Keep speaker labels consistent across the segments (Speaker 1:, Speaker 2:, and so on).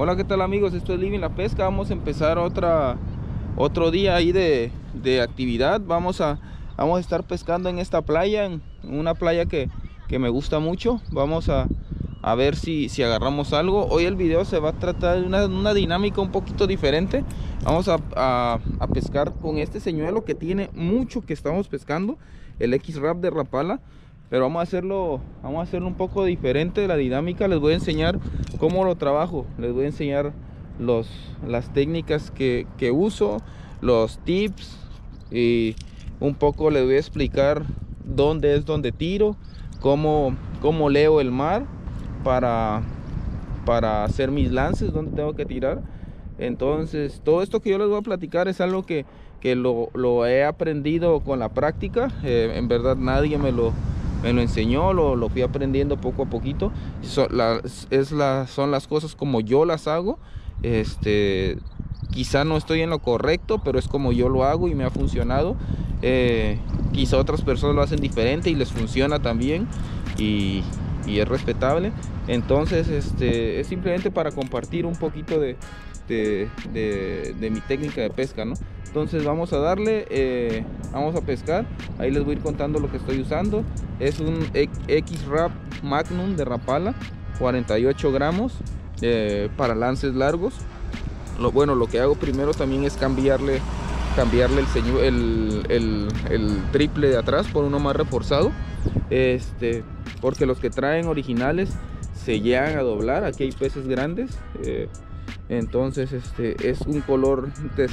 Speaker 1: Hola, ¿qué tal amigos? Esto es Living La Pesca. Vamos a empezar otra, otro día ahí de, de actividad. Vamos a, vamos a estar pescando en esta playa, en una playa que, que me gusta mucho. Vamos a, a ver si, si, agarramos algo. Hoy el video se va a tratar de una, una dinámica un poquito diferente. Vamos a, a, a, pescar con este señuelo que tiene mucho que estamos pescando. El X-Rap de Rapala pero vamos a hacerlo vamos a hacerlo un poco diferente de la dinámica. Les voy a enseñar cómo lo trabajo. Les voy a enseñar los las técnicas que, que uso los tips y un poco les voy a explicar dónde es donde tiro cómo, cómo leo el mar para para hacer mis lances dónde tengo que tirar. Entonces todo esto que yo les voy a platicar es algo que, que lo, lo, he aprendido con la práctica. Eh, en verdad nadie me lo me lo enseñó, lo, lo fui aprendiendo poco a poquito. So, la, es son las cosas como yo las hago. Este, quizá no estoy en lo correcto, pero es como yo lo hago y me ha funcionado. Eh, quizá otras personas lo hacen diferente y les funciona también y, y es respetable. Entonces, este, es simplemente para compartir un poquito de, de, mi técnica de pesca, ¿no? entonces vamos a darle eh, vamos a pescar. Ahí les voy a ir contando lo que estoy usando. Es un X Rap Magnum de Rapala 48 gramos eh, para lances largos. Lo bueno lo que hago primero también es cambiarle cambiarle el, señu, el triple de atrás por uno más reforzado. Este porque los que traen originales se llegan a doblar. Aquí hay peces grandes eh, entonces este es un color de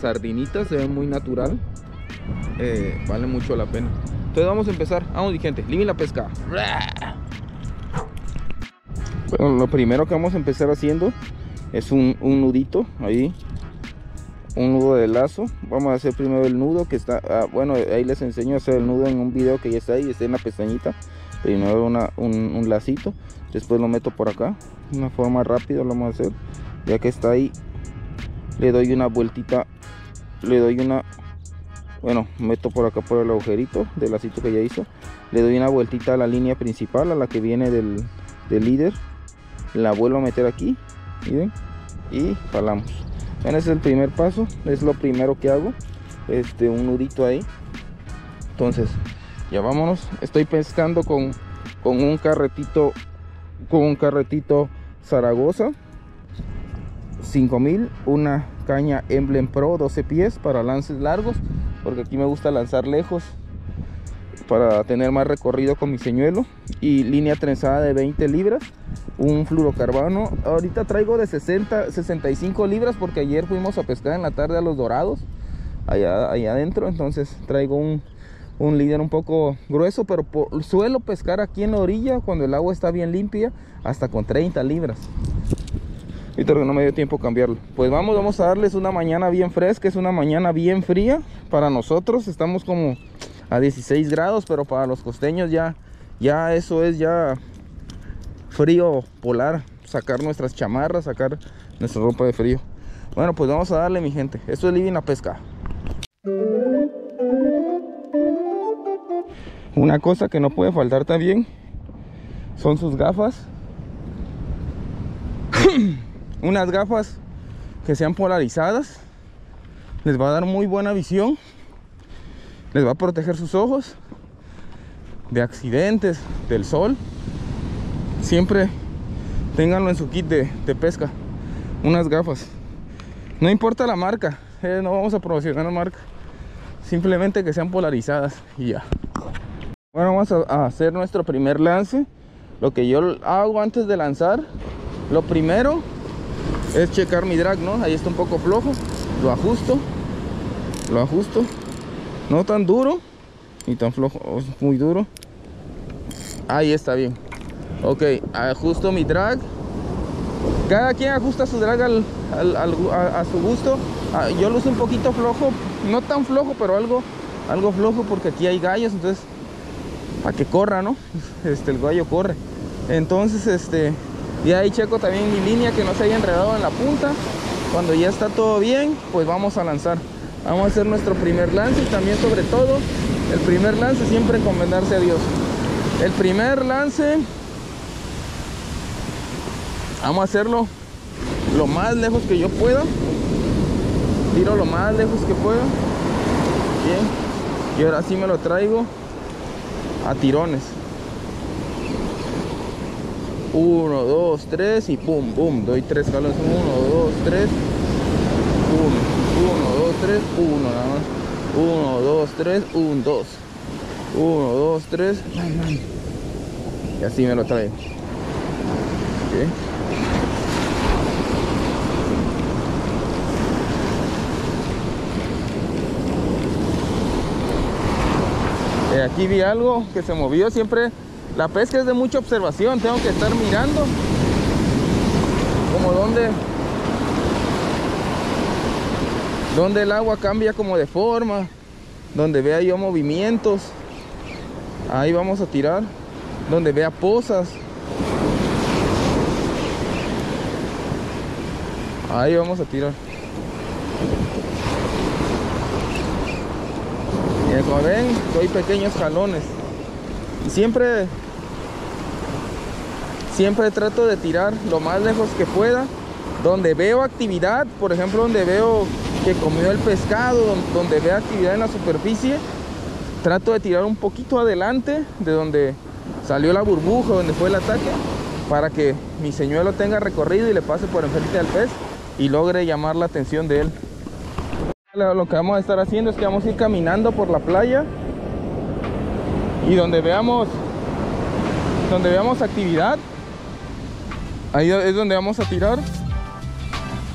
Speaker 1: sardinita se ve muy natural. Eh, vale mucho la pena. Entonces vamos a empezar. Vamos gente limpia la pesca. Bueno lo primero que vamos a empezar haciendo es un, un, nudito ahí un nudo de lazo. Vamos a hacer primero el nudo que está ah, bueno ahí les enseño a hacer el nudo en un video que ya está ahí está en la pestañita. Primero una, un, un lacito después lo meto por acá una forma rápida lo vamos a hacer ya que está ahí le doy una vueltita le doy una bueno meto por acá por el agujerito del lacito que ya hizo le doy una vueltita a la línea principal a la que viene del, del líder la vuelvo a meter aquí ¿miren? y jalamos bueno, ese es el primer paso es lo primero que hago este un nudito ahí entonces ya vámonos estoy pescando con, con un carretito con un carretito Zaragoza 5000 una caña Emblem Pro 12 pies para lances largos porque aquí me gusta lanzar lejos para tener más recorrido con mi señuelo. Y línea trenzada de 20 libras un fluorocarbano ahorita traigo de 60 65 libras porque ayer fuimos a pescar en la tarde a los dorados allá, allá adentro. Entonces traigo un, un líder un poco grueso pero por, suelo pescar aquí en la orilla cuando el agua está bien limpia hasta con 30 libras Ahorita no me dio tiempo cambiarlo. Pues vamos, vamos a darles una mañana bien fresca. Es una mañana bien fría para nosotros. Estamos como a 16 grados, pero para los costeños ya, ya eso es ya frío polar. Sacar nuestras chamarras, sacar nuestra ropa de frío. Bueno, pues vamos a darle mi gente. Esto es Living la Pesca. Una cosa que no puede faltar también son sus gafas unas gafas que sean polarizadas les va a dar muy buena visión les va a proteger sus ojos de accidentes del sol. Siempre ténganlo en su kit de, de pesca unas gafas. No importa la marca eh, no vamos a promocionar la marca simplemente que sean polarizadas y ya. Bueno vamos a, a hacer nuestro primer lance. Lo que yo hago antes de lanzar lo primero es checar mi drag, ¿no? Ahí está un poco flojo. Lo ajusto. Lo ajusto. No tan duro. Ni tan flojo. Muy duro. Ahí está bien. Ok, ajusto mi drag. Cada quien ajusta su drag al, al, a, su gusto. Ah, yo lo uso un poquito flojo. No tan flojo, pero algo, algo flojo porque aquí hay gallos. Entonces, para que corra, ¿no? Este, el gallo corre. Entonces, este, y ahí checo también mi línea que no se haya enredado en la punta cuando ya está todo bien pues vamos a lanzar vamos a hacer nuestro primer lance y también sobre todo el primer lance siempre encomendarse a Dios el primer lance vamos a hacerlo lo más lejos que yo pueda. Tiro lo más lejos que pueda. Bien. Y ahora sí me lo traigo a tirones. Uno, dos, tres y pum, pum. Doy tres jalones. Uno, dos, tres. Uno, uno, dos, tres, uno nada más. Uno, dos, tres, un, dos. Uno, dos, tres. Y así me lo traigo. Eh, aquí vi algo que se movió siempre. La pesca es de mucha observación. Tengo que estar mirando. Como donde donde el agua cambia como de forma donde vea yo movimientos ahí vamos a tirar donde vea pozas ahí vamos a tirar y como ven doy pequeños jalones siempre siempre trato de tirar lo más lejos que pueda donde veo actividad por ejemplo donde veo que comió el pescado, donde ve actividad en la superficie, trato de tirar un poquito adelante de donde salió la burbuja, donde fue el ataque, para que mi señuelo tenga recorrido y le pase por enfrente al pez y logre llamar la atención de él. Lo que vamos a estar haciendo es que vamos a ir caminando por la playa y donde veamos donde veamos actividad ahí es donde vamos a tirar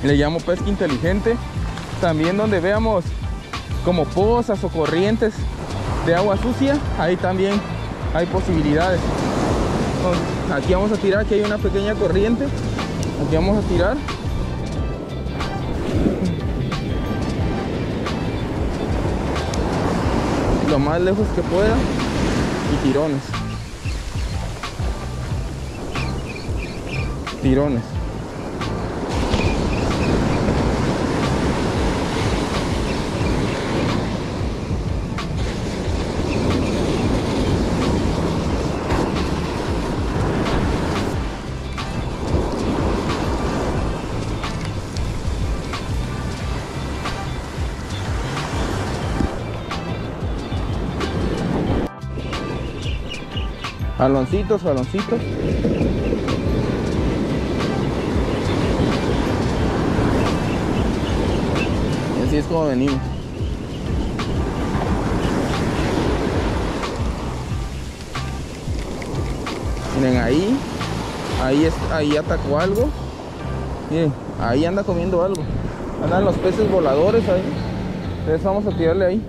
Speaker 1: le llamo pesca inteligente también donde veamos como pozas o corrientes de agua sucia, ahí también hay posibilidades. aquí vamos a tirar, aquí hay una pequeña corriente, aquí vamos a tirar. Lo más lejos que pueda y tirones. Tirones. Jaloncitos, jaloncitos. Y así es como venimos. Miren ahí, ahí, ahí atacó algo. Miren, ahí anda comiendo algo. Andan los peces voladores ahí. Entonces vamos a tirarle ahí.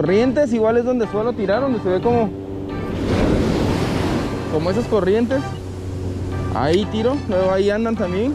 Speaker 1: Corrientes igual es donde suelo tirar donde se ve como como esas corrientes. Ahí tiro luego ahí andan también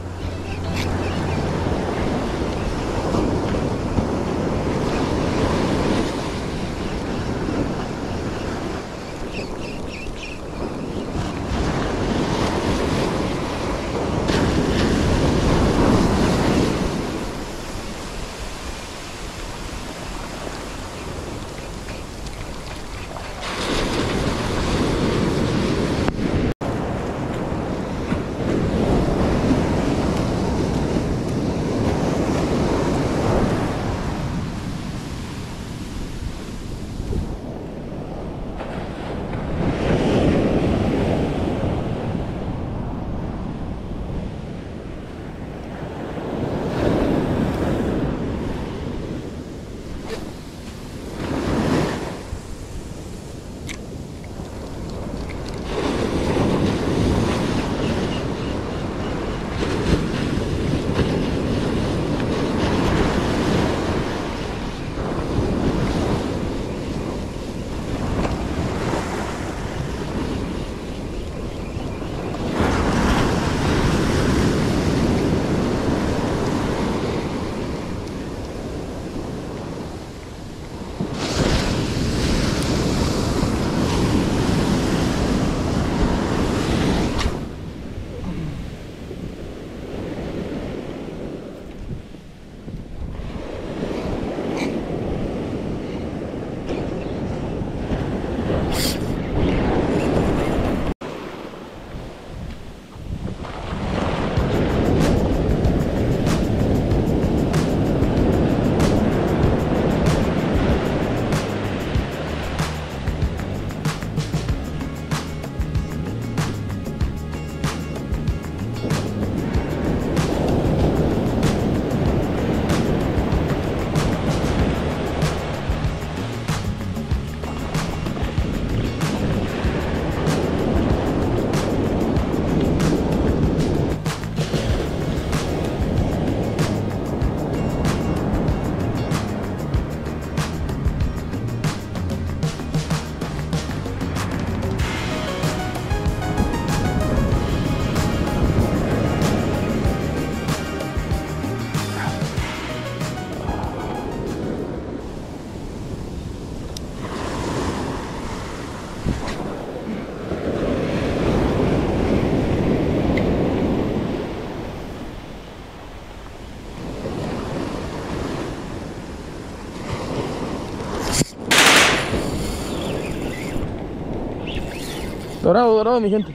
Speaker 1: Dorado, dorado, mi gente.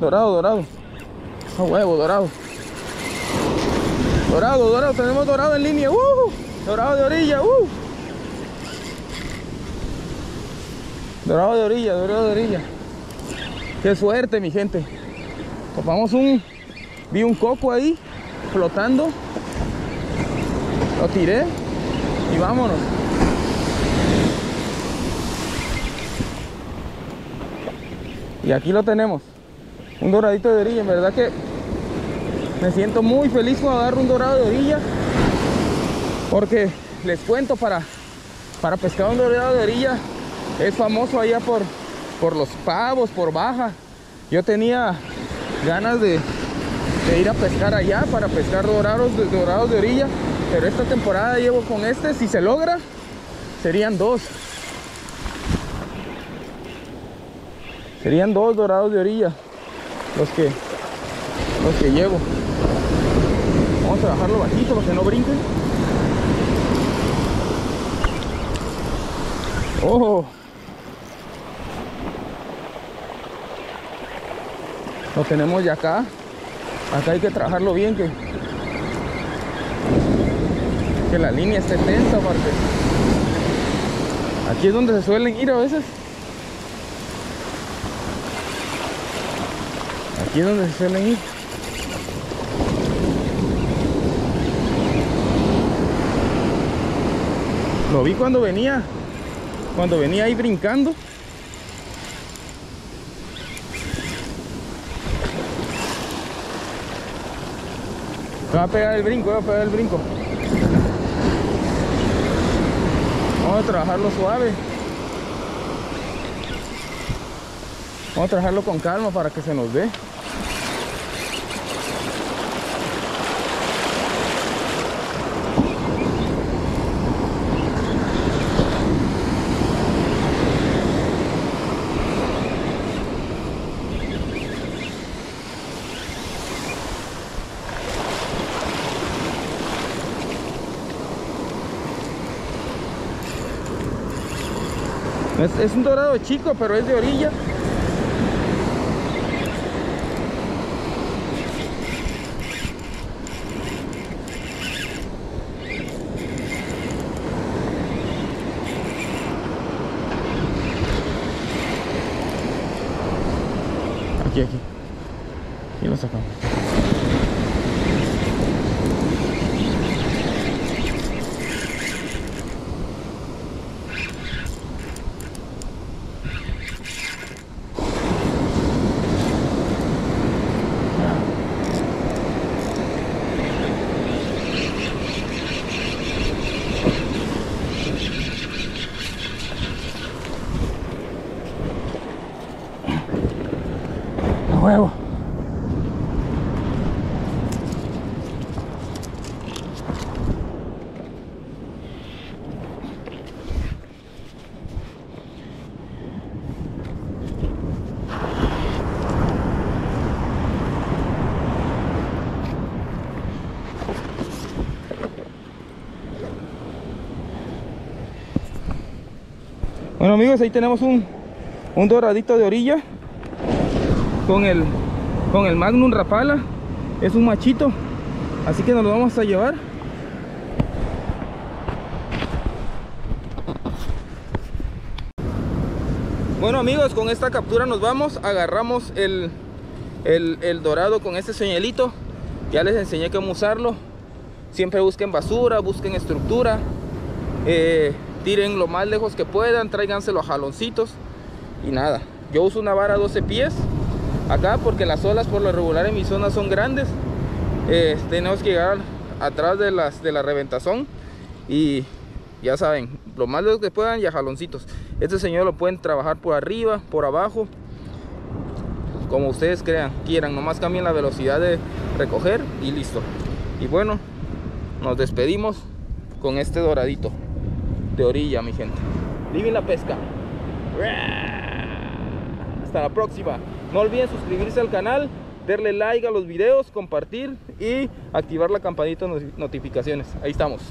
Speaker 1: Dorado, dorado. A huevo, dorado. Dorado, dorado. Tenemos dorado en línea. ¡Uh! Dorado de orilla. ¡Uh! Dorado de orilla, dorado de orilla. Qué suerte, mi gente. Topamos un... Vi un coco ahí, flotando. Lo tiré y vámonos. Y aquí lo tenemos. Un doradito de orilla. En verdad que me siento muy feliz cuando agarro un dorado de orilla. Porque les cuento, para, para pescar un dorado de orilla es famoso allá por, por los pavos, por baja. Yo tenía ganas de, ir a pescar allá para pescar dorados de, dorados de orilla. Pero esta temporada llevo con este, si se logra, serían dos. Serían dos dorados de orilla los que los que llevo. Vamos a bajarlo bajito para que no brinquen. ¡Ojo! Lo tenemos ya acá. Acá hay que trabajarlo bien que, que la línea esté tensa aparte. Aquí es donde se suelen ir a veces. Aquí es donde se suelen ir. Lo vi cuando venía, cuando venía ahí brincando. Me va a pegar el brinco, va a pegar el brinco. Vamos a trabajarlo suave. Vamos a trabajarlo con calma para que se nos dé. Es, es un dorado chico, pero es de orilla. Bueno amigos, ahí tenemos un, un doradito de orilla con el con el Magnum Rapala. Es un machito así que nos lo vamos a llevar. Bueno amigos con esta captura nos vamos. Agarramos el, el, dorado con este señalito. Ya les enseñé cómo usarlo. Siempre busquen basura busquen estructura. Eh, tiren lo más lejos que puedan tráiganselo a jaloncitos. Y nada yo uso una vara 12 pies acá porque las olas por lo regular en mi zona son grandes. Eh, tenemos que llegar atrás de las de la reventazón y ya saben lo más lejos que puedan y a jaloncitos. Este señor lo pueden trabajar por arriba por abajo como ustedes crean quieran. Nomás cambien la velocidad de recoger y listo. Y bueno nos despedimos con este doradito de orilla mi gente. Vive la pesca. Hasta la próxima. No olviden suscribirse al canal darle like a los videos compartir y activar la campanita de notificaciones. Ahí estamos